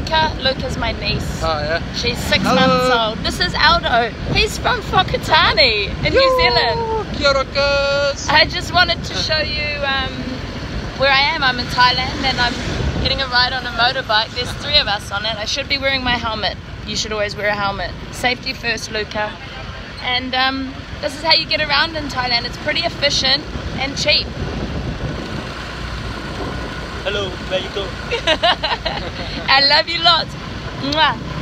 Lulu. Lulu's my niece. Oh yeah. She's six Hello. months old. This is Aldo. He's from Whakatane in New Zealand. Kia ora, guys. I just wanted to show you um, where I am. I'm in Thailand and I'm getting a ride on a motorbike. There's three of us on it. I should be wearing my helmet. You should always wear a helmet. Safety first, Lulu. And um, this is how you get around in Thailand. It's pretty efficient and cheap. Hello, where you go? I love you lots. Mwah.